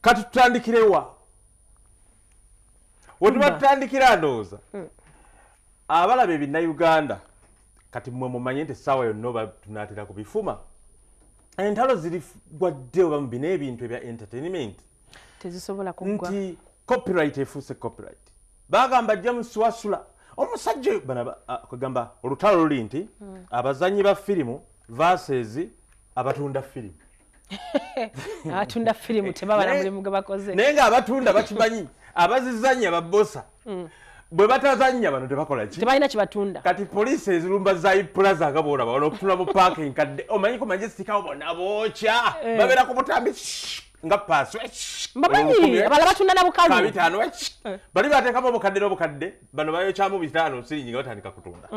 kati tutandikirewa wetuba tutandikira ndowooza abalaba ebinnauganda kati mwe mumanye nti essaawa yonna oba tunatera ku bifuma entalo ziri gwadde oba mu bino ebintu ebya entertainment. Tezisobola kuggwa nti copyright efuuse copyright. Bagamba james wasula omusajja oyo bano aba- a- kwegamba olutalo luli nti abazanyi ba firimu verses abatunda firimu abatunda firimu tebaba na Naye- mulimu gwe bakoze. naye ngaabatunda bakimanyi abazizanya babosa bwe batazanya bano tebakola ki? Tebalina kyebatunda kati poliisi ezirumba za plaza nga boolaba wano okutula mu parking kadde omanyi ku majesitikawo bonna bookya babeera ku butambi nga paasi bamanyi abala batunda na bukalu. bitaano bali bateekamu obukadde n'obukadde bano bayokyamu bitaano siringi nga batandika kutunda.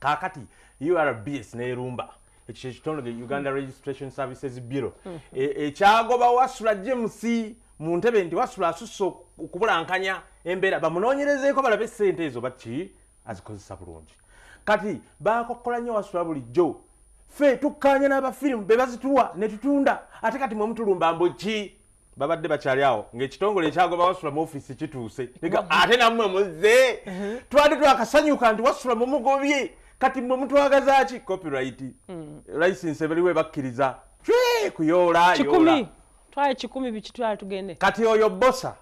Kaakati urbs nerumba ekyo kyekitongole uganda registration services bureau. E- ekyagoba wasula james mu ntebe nti wasula asusse okubulankanya embeera bamunoonyerezeeko balabe sente ezo baki azikozesa bulungi. Kati bakokola nnyo wasula bulijjo. Ffe tukkaanya n'abafirimu be bazituwa ne tutunda ate kati mwe mutulumba mbuki babadde bakyali awo. Ng'ekitongole ekyagoba wasula mu ofiisi kituuse. Ate nammwe muzze. Twali twakasanyuka nti wasula mumugobye kati mwe mutwagaza ki? Copyright. License baliwe bakkiriza. Cwe kuyoola yoola. Kikumi. Twale kikumi bikitwala tugende. Kati oyo bosa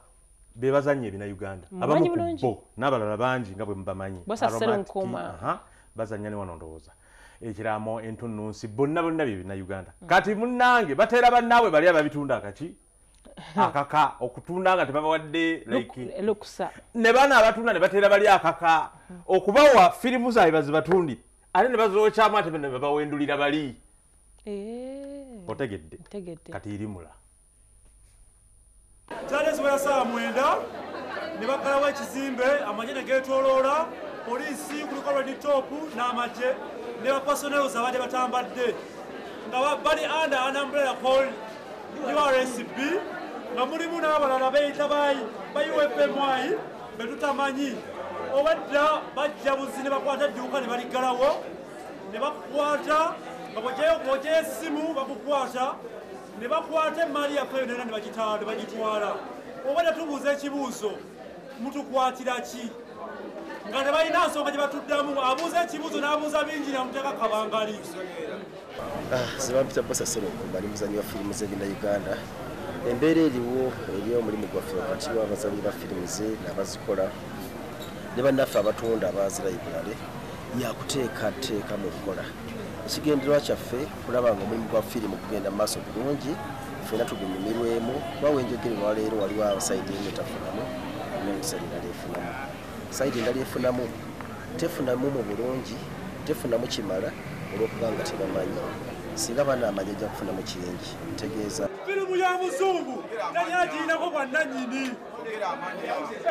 be bazanya ebina uganda. Abamu ku bo n'abalala bangi nga bwe mubamanyi Bosa Aromatic, Sserunkuuma. aha, bazanya ne wano ndowooza ekiraamo entunnunsi bonna bonna bye bina uganda. Kati munnange bateera bannaabwe bali ababitunda akaki akaka okutunda nga tebabawadde like lukusa ne baana abatunda ne bateera bali akaka. Okubawa firimu zaabwe bazibatundi ate ne bazookyamu ate ne babawendulira bali. Eh, otegedde. Kati irimula kyali eziwera saawa mwenda ne baggalawo ekizimbe amagye ne geetooloola poliisi kuliko reditopu n'amagye ne bapasonels abadde batambadde nga ba- bali under an umbrella called ursb nga mulimu n'abalala beyita ba ba ufmy be tutamanyi. Obadda bajja buzi ne bakwata edduuka ne baliggalawo ne bakukwata nga bwogyeyo essimu bakukwata ne bakwata emaali yaffe yonna ne bagitwala. Oba ne tubuuza ekibuuzo mutukwatira ki? Nga tebalina nsonga gye batuddamu abuuza ekibuuzo n'abuuza bingi namuteeka kabangali. Zibampita bosa seroko bali muzanyi wa firimu z'ebina uganda embeera eriwo eri omulimu gwaffe wakati w'abazanyi ba firimu ze n'abazikola. Ne bannaffe abatunda abazirayibulale yakuteekateeka mu kukola ekigendererwa kyaffe kulaba nga omulimu gwa firimu gugenda maaso bulungi ffena tugunyumirwemu kubawo enjogere olwaleero waliwo abasayidi emu etafunamu n'ensayidi endala efunamu. Sayidi endala efunamu tefunamu mu bulungi tefunamu kimala olw'okuba nga tebamanyi singa baana amanya ajja kufunamu kingi ntegeeza. Firimu ya muzungu teri agirinako bwannannyini.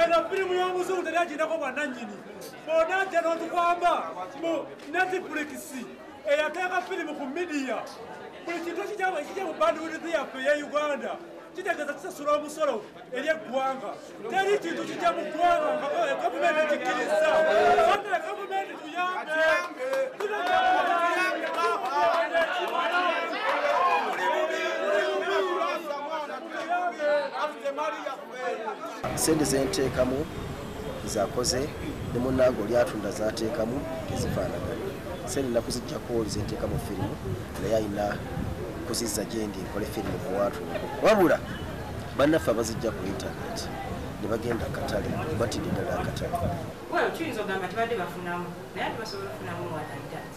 Eno firimu y'omuzungu teri agirinako bwannannyini. Bona ajja n'otukwamba mu netflix eyateeka firimu ku midiya buli kintu ekijja ekijja mu bandwidth yaffe eya uganda kitegeeza kisasula omusolo eri eggwanga. Teri kintu kijja mu ggwanga nga gavumenti ekikkiriza sonde gavumenti tuyambe sente zenteekamu zakoze ne munange oli atunda zateekamu tezifaanagana. Sente naku zijjako oli zenteeka mu firimu naye ayina kuzizza gyendi nkole firimu kuwatunda wabula bannaffe abazijja ku intaneti ne bagenda akatale batidde ddala akatale. Well tuyinza ogamba tebadde bafunamu naye ate basobola okufunamu watandat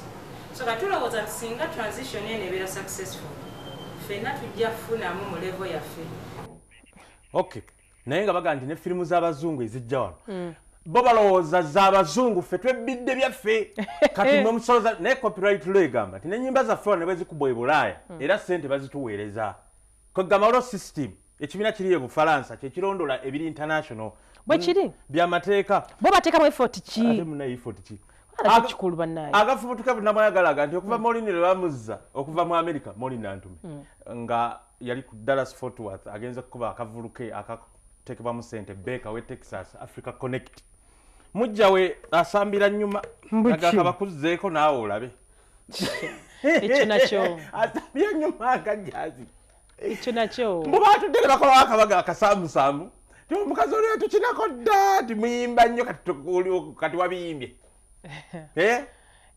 so katulowooza nti singa transition eno ebeera successful ffenna tujja kufunamu mu levo yaffe. Okay naye nga bagaa nti ne firimu z'abazungu ezijja wano. Bo balowooza z'abazungu ffe twebbidde byaffe. Kati mwe musoloza naye copyright law egamba nti nenyimba zaffe wano ne bwe zikubwa e bulaaya era sente bazituweereza. Kwegamba lo system ekibiina kiri e bufalansa kyekirondola ebiri international. Bwe kiri? byamateeka bo bateekamu ate ki? Kikulu bannaye. agafubutuka bunamwayagalaga nti okuva molini lwe bamuzza okuva mu america molini antume nga yali ku dallas fort worth agenza kukuba akavuluke akatekebwamu sente beka we texas africa connect. Mujja we asambira nyuma Mbuki. agakabakuzzeeko naawe olabe. Ekyo nakyo. Asambira nyuma agajazi ekyo nakyo. Mbu batudde ne bakolawo akabaga akasaamusaamu ti omukazi olio tukinako dda timuyimba nnyo kati wabiyimbye. Eh?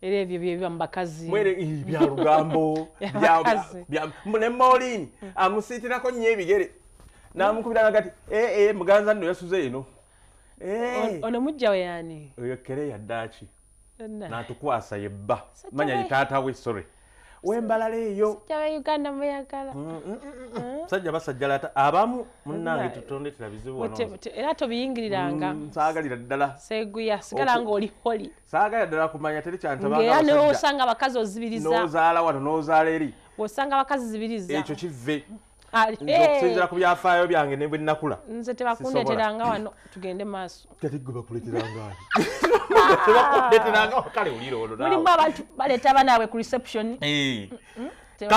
era ebyo byebiba mu bakazi. Mwere ih, bya lugambo Bya bya- bakazi. bya- mbu ne moolini amusiitirako nnyo ebigere namukubira gati ee muganza nno yasuze eno. Eh, ono mujja we yani oyo kere yaddaaki Yonna. natukwasa yebba. Manya ye taata we sore wembalala eyo. Mujja we uganda muyagala sajja basajjalata abamu munnange tutondetera bizibu era tobiyingiriranga Mm, saagalira ddala. Seguya sigala Oku- nga oli holi. Saagalira ddala kumanya teri ngaera kyantabanga newosanga abakazi ozibiriza. N'ozaala wano n'ozaala eri. Wosanga abakazi zibiriza. Ekyo kive Ali- nze okusinzira Eh, ku byafaayo byange ne bwe nnakula nze tebakundeteranga wano tugende maaso. Kati gwe bakuleteranga tebakuleteranga kale oliro olwo mulimu abantu baleeta abanaabwe ku reception. Eh. tebaleeta